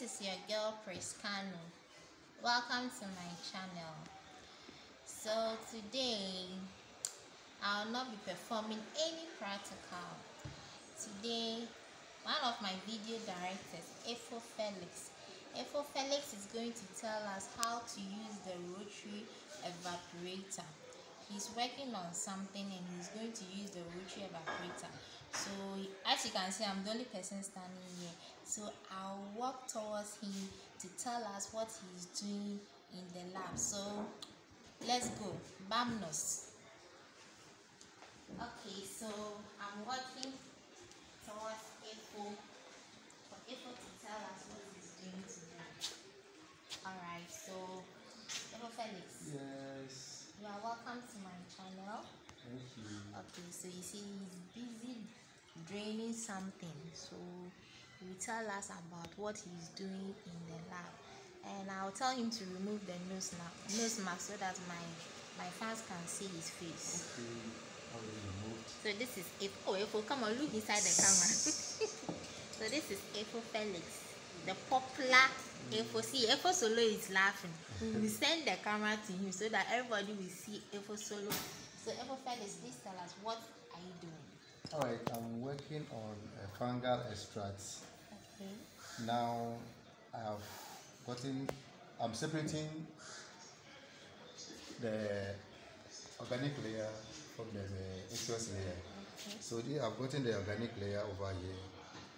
this is your girl Priskano. Welcome to my channel. So today I'll not be performing any practical. Today one of my video directors, Efo Felix. Efo Felix is going to tell us how to use the rotary evaporator. He's working on something and he's going to use the rotary evaporator. So as you can see, I'm the only person standing here. So I'll walk towards him to tell us what he's doing in the lab. So let's go. Bamnos. Okay, so I'm walking towards Efo for Efo to tell us what he's doing today. Alright, so Efo Felix, Yes, you are welcome to my channel. thank you. Okay, so you see he's busy draining something. So he will tell us about what he's doing in the lab. And I'll tell him to remove the nose, na- nose mask so that my my fans can see his face. Okay? So this is if oh if come on look inside the camera. so this is Efo Felix, the popular Efo. See Efo Solo is laughing. We send the camera to him so that everybody will see Efo Solo. So Efo Felix, please tell us what are you doing? All right, I'm working on a fungal extracts. Okay. Now, I have gotten, I'm separating the organic layer from the uh, aqueous layer. Okay. So the, I've gotten the organic layer over here,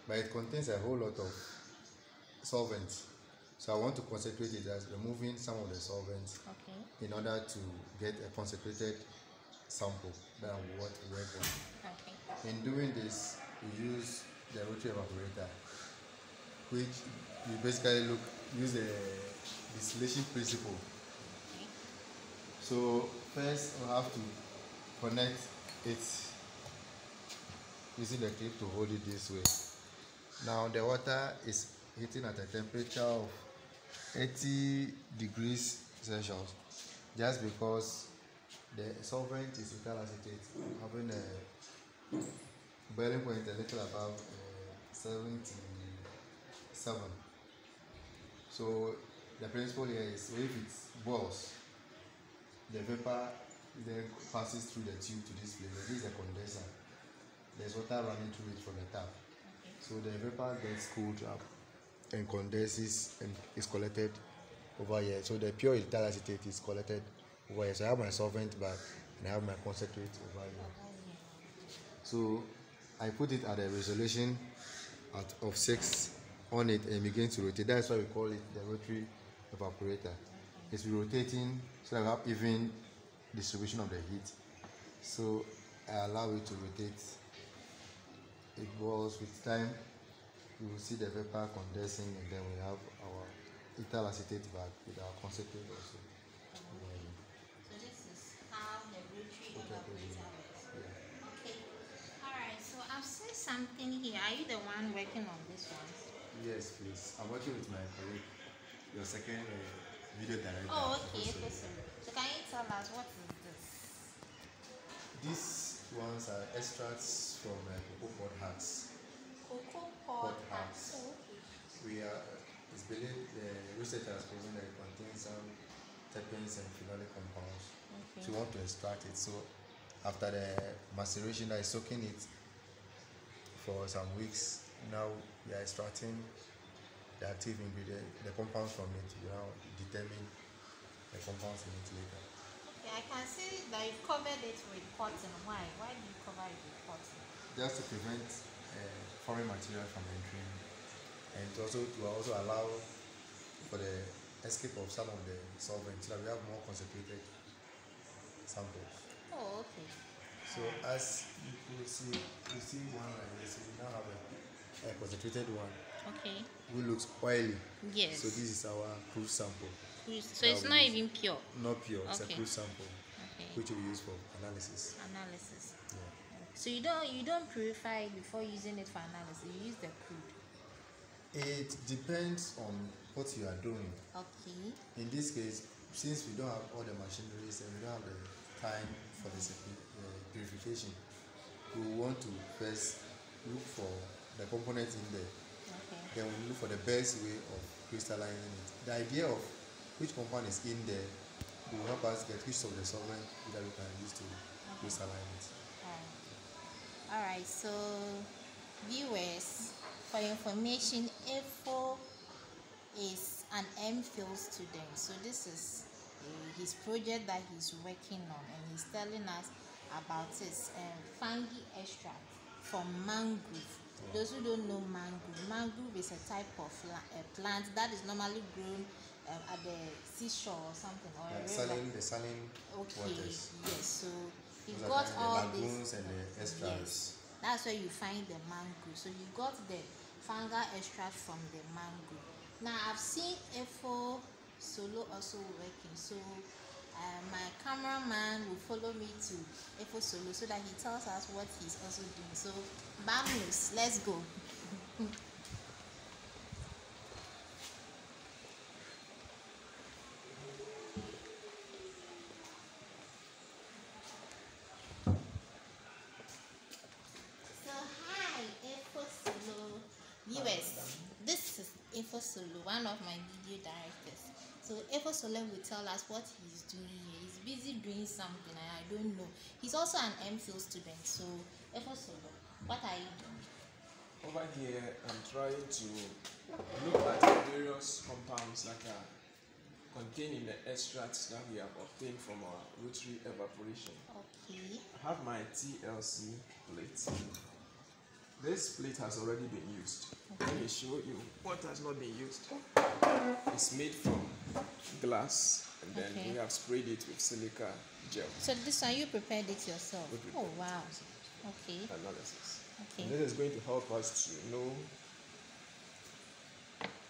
but it contains a whole lot of solvents. So I want to concentrate it as removing some of the solvents Okay. in order to get a concentrated sample that I will work on. Okay. In doing this, we use the rotary evaporator, which we basically look use the distillation principle. So first we have to connect it using the clip to hold it this way. Now the water is heating at a temperature of 80 degrees Celsius just because the solvent is ethyl acetate having a boiling point a little above uh, 77. So the principle here is if it boils, the vapor then passes through the tube to this place. This is a condenser. There's water running through it from the tap. So the vapor gets cooled up and condenses and is collected over here. So the pure ethyl acetate is collected over here. So I have my solvent back and I have my concentrate over here. So I put it at a resolution at, of 6 on it and begin to rotate. That's why we call it the rotary evaporator. It's rotating so that we have even distribution of the heat. So I allow it to rotate. It goes with time. You will see the vapor condensing and then we have our ethyl acetate back with our concentrate also. Something here. Are you the one working on this one? Yes, please. I'm working with my colleague, your second uh, video director. Oh, okay. also. So, can you tell us what is this? These ones are extracts from uh, cocoa pod husks. Cocoa pod hearts. Oh, okay. We are, it's believed, the research has proven that it contains some terpenes and phenolic compounds. Okay. So we want to extract it. So after the maceration, that is soaking it for some weeks. Now we are extracting the active ingredient, the compounds from it. We now determine the compounds in it later. Okay, I can see that you've covered it with cotton. Why? Why do you cover it with cotton? just to prevent uh, foreign material from entering and also to also allow for the escape of some of the solvents so that we have more concentrated samples. Oh, okay. So as you could see, you see one like this, we now have a, a concentrated one Okay. which looks oily. Yes. So this is our proof sample, so it's not even pure. not pure, Okay. it's a proof sample Okay. which we use for analysis. Analysis. Yeah. So you don't you don't purify it before using it for analysis. You use the crude. It depends on what you are doing. Okay. in this case since we don't have all the machineries and we don't have the time for the uh, purification we want to first look for the components in there Okay. then we look for the best way of crystallizing it. The idea of which compound is in there will help us get which of the solvent that we can use to crystallize it. Alright. Alright, so viewers, for information, Efo is an MPhil student. So this is uh, his project that he's working on and he's telling us about his um, fungi extract from mangrove. Those who don't know mangrove, mangrove is a type of a plant that is normally grown um, at the seashore or something or a river. saline, the saline Okay, waters. yes. So Those are got the- all the this. lagoons and the estuaries. Yes, that's where you find the mangrove. So you got the fungal extract from the mangrove. Now I've seen Efo Solo also working. So uh, my cameraman will follow me to Efo Solo so that he tells us what he's also doing. So Bamnos, let's go. So hi, Efo Solo. This is Efo Solo, one of my video directors. So Efo Solo will tell us what he's doing here. He's busy doing something and I don't know. He's also an MPhil student. So Efo Solo, what are you doing? Over here, I'm trying to look at the various compounds that are contained in the extracts that we have obtained from our rotary evaporation. Okay. I have my TLC plate. This plate has already been used. Let me show you what has not been used. It's made from glass and then Okay. we have sprayed it with silica gel So this one you prepared it yourself. Oh prepared it wow. Okay. analysis. Okay. This is going to help us to know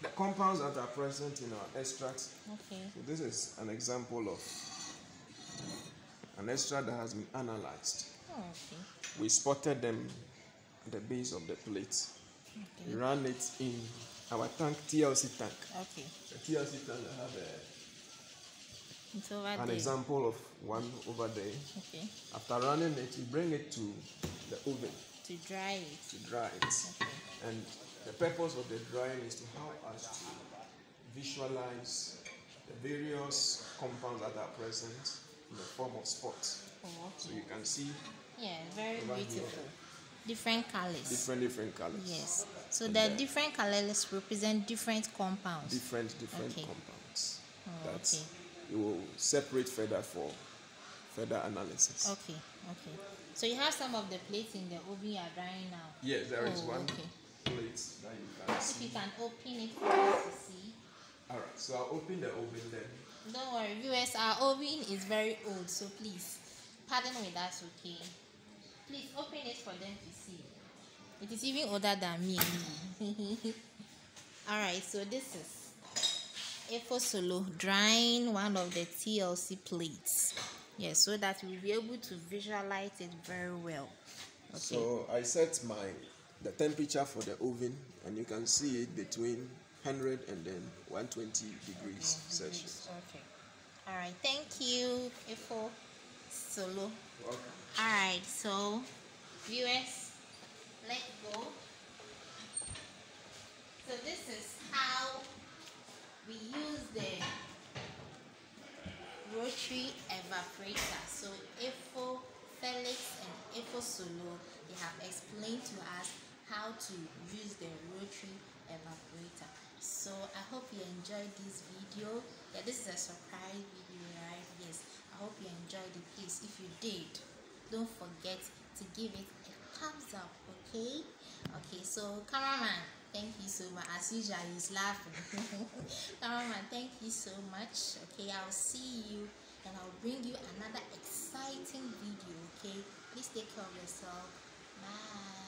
the compounds that are present in our extracts Okay. So this is an example of an extract that has been analyzed. Oh, okay. We spotted them at the base of the plate. Okay. We ran it in our tank, TLC tank. Okay. The TLC tank have a, It's over an there. example of one over there. Okay. After running it, we bring it to the oven To dry it. to dry it. Okay. And the purpose of the drying is to help us to visualize the various compounds that are present in the form of spots. Oh, So you can see Yeah, very Over here. beautiful. Different colors. different different colors. Yes. So And the different colors represent different compounds. Different different Okay. compounds Oh, okay. We will separate further for further analysis. Okay. Okay. So you have some of the plates in the oven you are drying now. Yes, there is Oh, one okay. plate that you can If you can open it for us to see. Alright, so I'll open the oven then. Don't worry, viewers, our oven is very old, so please pardon with us, okay? Please open it for them to see. It is even older than me. Alright, so this is Efo Solo drying one of the TLC plates. Yes, so that we'll be able to visualize it very well. Okay. So I set my the temperature for the oven and you can see it between 100 and then 120 degrees Celsius. Okay. Alright, thank you, Efo Solo. Welcome. Alright, so viewers, let's go. So this is how we use the rotary evaporator. So Efo Felix and Efo Solo, they have explained to us how to use the rotary evaporator. So I hope you enjoyed this video. Yeah, this is a surprise video, right? Yes, I hope you enjoyed it. Please, if you did, don't forget to give it a thumbs up, okay? Okay, so cameraman, thank you so much. As usual, he's laughing. cameraman, thank you so much. Okay, I'll see you and I'll bring you another exciting video, okay? Please take care of yourself. Bye.